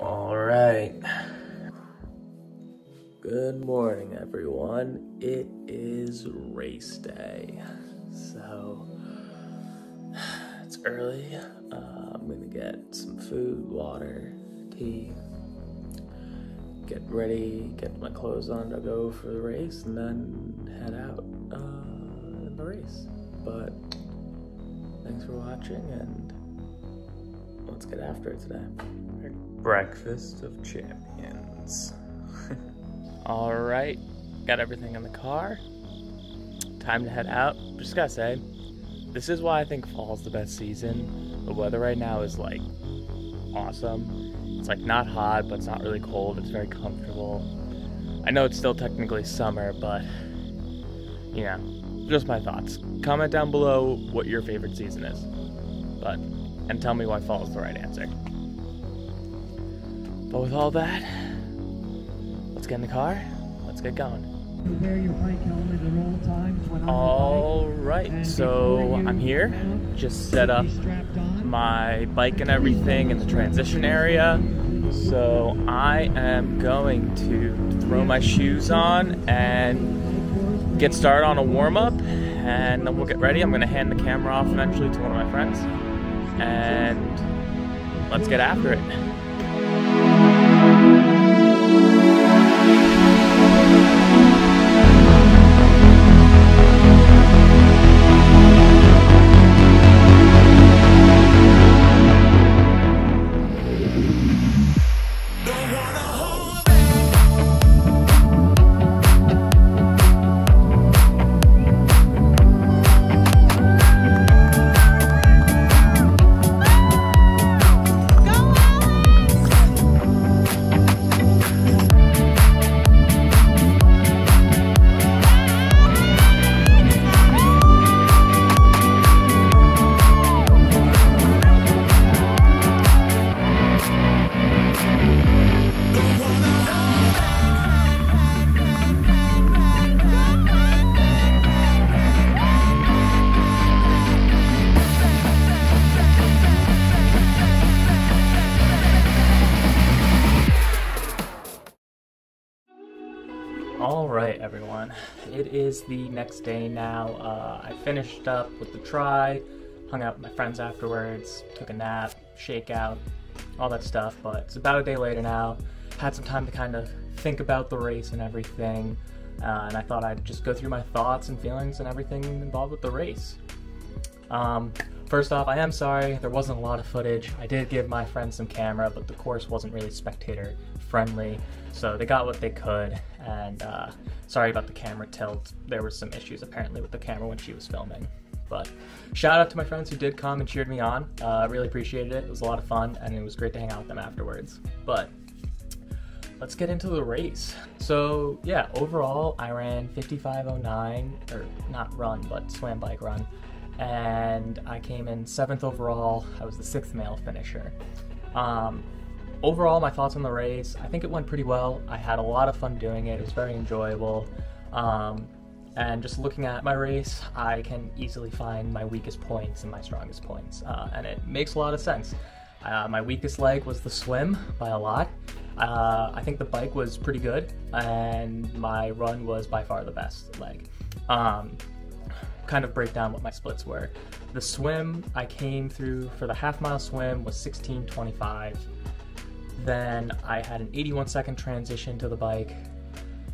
All right. Good morning, everyone. It is race day. So, it's early. Uh, I'm gonna get some food, water, tea, get ready, get my clothes on to go for the race, and then head out uh, in the race. But, thanks for watching, and let's get after it today. Breakfast of Champions. All right, got everything in the car. Time to head out. Just gotta say, this is why I think fall's the best season. The weather right now is like awesome. It's like not hot, but it's not really cold. It's very comfortable. I know it's still technically summer, but you know, just my thoughts. Comment down below what your favorite season is. But and tell me why fall is the right answer. But with all that, let's get in the car. Let's get going. Wear your bike helmet at all times when on bike. right, And so I'm here. Just set up be strapped on. my bike and everything in the transition area. So I am going to throw my shoes on and get started on a warm up, and then we'll get ready. I'm going to hand the camera off eventually to one of my friends, and let's get after it. All right, everyone. It is the next day now. Uh, I finished up with the tri, hung out with my friends afterwards, took a nap, shakeout, all that stuff. But it's about a day later now. Had some time to kind of think about the race and everything, uh, and I thought I'd just go through my thoughts and feelings and everything involved with the race. Um, first off, I am sorry there wasn't a lot of footage. I did give my friends some camera, but the course wasn't really spectator friendly, so they got what they could. And uh, sorry about the camera tilt. There were some issues apparently with the camera when she was filming. But shout out to my friends who did come and cheered me on. Uh, I really appreciated it. It was a lot of fun, and it was great to hang out with them afterwards. But let's get into the race. So yeah, overall I ran 5509 or not run but swam bike run, and I came in seventh overall. I was the sixth male finisher. Um, overall, my thoughts on the race, I think it went pretty well. I had a lot of fun doing it. It was very enjoyable. Um, and just looking at my race, I can easily find my weakest points and my strongest points, uh, and it makes a lot of sense. Uh, my weakest leg was the swim by a lot. Uh, I think the bike was pretty good, and my run was by far the best leg. Um, kind of break down what my splits were. The swim I came through for the half mile swim was 16:25. Then I had an 81 second transition to the bike.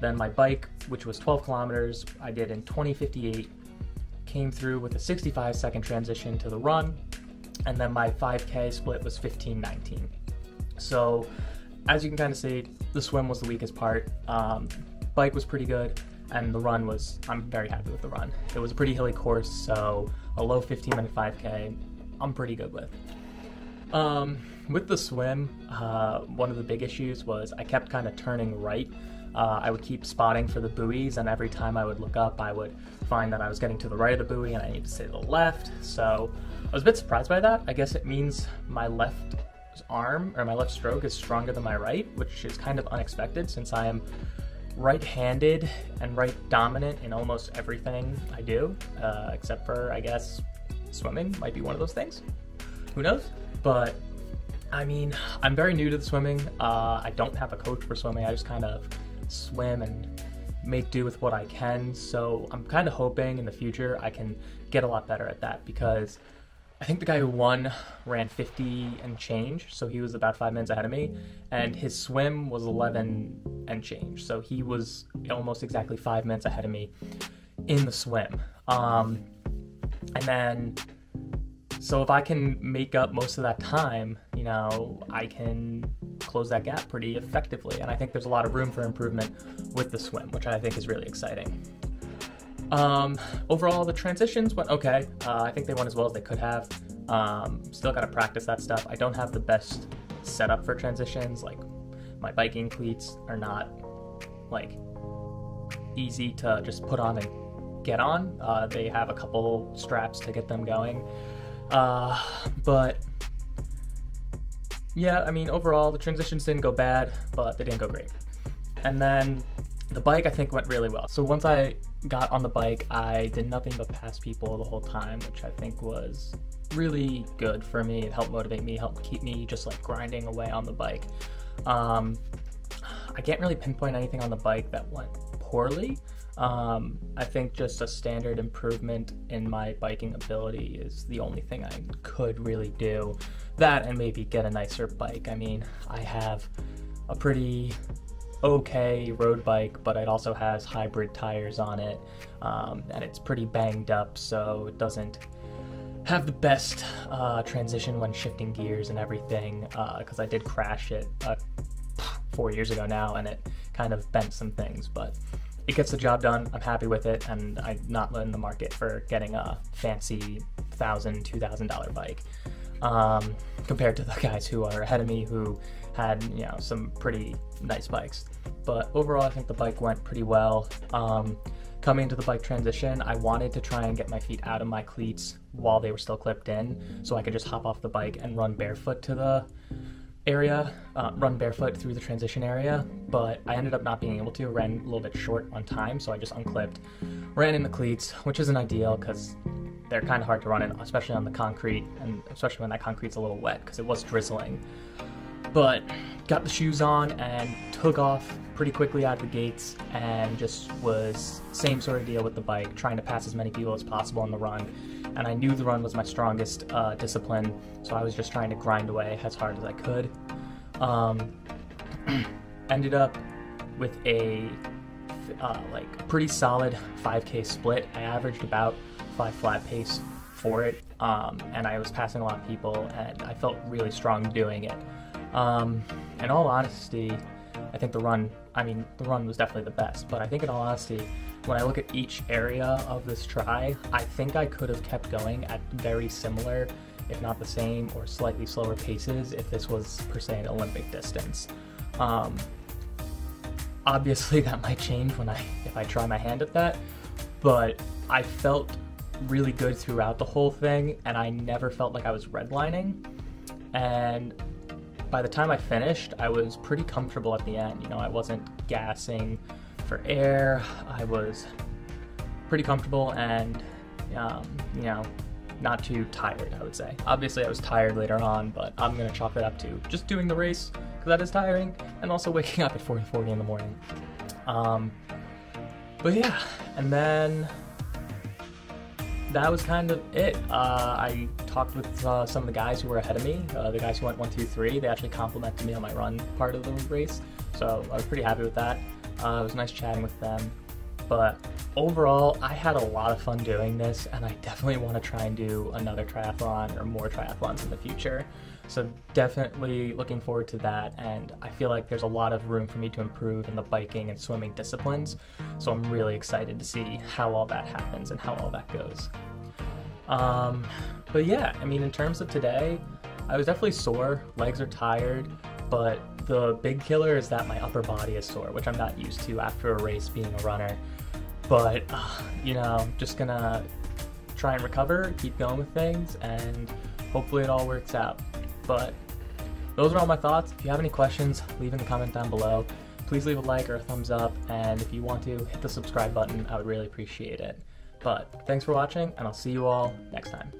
Then my bike, which was 12 kilometers, I did in 2058. Came through with a 65 second transition to the run, and then my 5K split was 15:19. So, as you can kind of see, the swim was the weakest part. Um, bike was pretty good, and the run was. I'm very happy with the run. It was a pretty hilly course, so a low 15 minute 5K, I'm pretty good with. Um, with the swim, uh, one of the big issues was I kept kind of turning right. Uh, I would keep spotting for the buoys, and every time I would look up, I would find that I was getting to the right of the buoy and I needed to stay to the left. So I was a bit surprised by that. I guess it means my left arm or my left stroke is stronger than my right, which is kind of unexpected since I am right-handed and right dominant in almost everything I do, uh, except for I guess swimming might be one of those things. Who knows? But I mean, I'm very new to the swimming. Uh, I don't have a coach for swimming. I just kind of swim and make do with what I can. So I'm kind of hoping in the future I can get a lot better at that because I think the guy who won ran 50 and change, so he was about five minutes ahead of me, and his swim was 11 and change, so he was almost exactly five minutes ahead of me in the swim. Um, and then, so if I can make up most of that time, you know, I can close that gap pretty effectively, and I think there's a lot of room for improvement with the swim, which I think is really exciting. Um, overall, the transitions went okay. Uh, I think they went as well as they could have. Um, still got to practice that stuff. I don't have the best setup for transitions. Like my biking cleats are not like easy to just put on and get on. Uh, they have a couple straps to get them going. Uh, but yeah, I mean, overall, the transitions didn't go bad, but they didn't go great. And then the bike, I think, went really well. So once I got on the bike, I did nothing but pass people the whole time, which I think was really good for me. It helped motivate me, helped keep me just like grinding away on the bike. Um, I can't really pinpoint anything on the bike that went poorly. Um, I think just a standard improvement in my biking ability is the only thing I could really do. That and maybe get a nicer bike. I mean, I have a pretty okay road bike, but it also has hybrid tires on it, um, and it's pretty banged up, so it doesn't have the best uh, transition when shifting gears and everything. Because uh, I did crash it uh, four years ago now, and it kind of bent some things, but it gets the job done. I'm happy with it, and I'm not in the market for getting a fancy thousand, two thousand dollar bike. Um, compared to the guys who are ahead of me who had you know some pretty nice bikes. But overall, I think the bike went pretty well. Um, coming into the bike transition, I wanted to try and get my feet out of my cleats while they were still clipped in, so I could just hop off the bike and run barefoot to the area, uh, run barefoot through the transition area. But I ended up not being able to. Ran a little bit short on time, so I just unclipped, ran in the cleats, which isn't ideal because they're kind of hard to run in, especially on the concrete, and especially when that concrete's a little wet because it was drizzling. But got the shoes on and took off pretty quickly out of the gates and just was same sort of deal with the bike, trying to pass as many people as possible on the run. And I knew the run was my strongest uh, discipline, so I was just trying to grind away as hard as I could. Um, ended up with a uh, like pretty solid 5k split. I averaged about five flat pace for it, um, and I was passing a lot of people, and I felt really strong doing it. Um, in all honesty, I think the run, I mean, the run was definitely the best, but I think in all honesty, when I look at each area of this tri, I think I could have kept going at very similar, if not the same, or slightly slower paces if this was, per se, an Olympic distance. Um, obviously, that might change when I, if I try my hand at that, but I felt really good throughout the whole thing, and I never felt like I was redlining. And by the time I finished, I was pretty comfortable at the end. You know, I wasn't gassing for air. I was pretty comfortable and, um, you know, not too tired, I would say. Obviously, I was tired later on, but I'm gonna chalk it up to just doing the race, because that is tiring, and also waking up at 4.40 in the morning. Um, but yeah, and then that was kind of it. Uh, I talked with uh, some of the guys who were ahead of me, uh, the guys who went one, two, three. They actually complimented me on my run part of the race, so I was pretty happy with that. Uh, it was nice chatting with them. But overall, I had a lot of fun doing this, and I definitely want to try and do another triathlon or more triathlons in the future. So definitely looking forward to that, and I feel like there's a lot of room for me to improve in the biking and swimming disciplines. So I'm really excited to see how all that happens and how all that goes. Um, but yeah, I mean, in terms of today, I was definitely sore. Legs are tired, but the big killer is that my upper body is sore, which I'm not used to after a race being a runner. But, uh, you know, just gonna try and recover, keep going with things, and hopefully it all works out. But those are all my thoughts. If you have any questions, leave in the comment down below. Please leave a like or a thumbs up, and if you want to, hit the subscribe button. I would really appreciate it. But thanks for watching, and I'll see you all next time.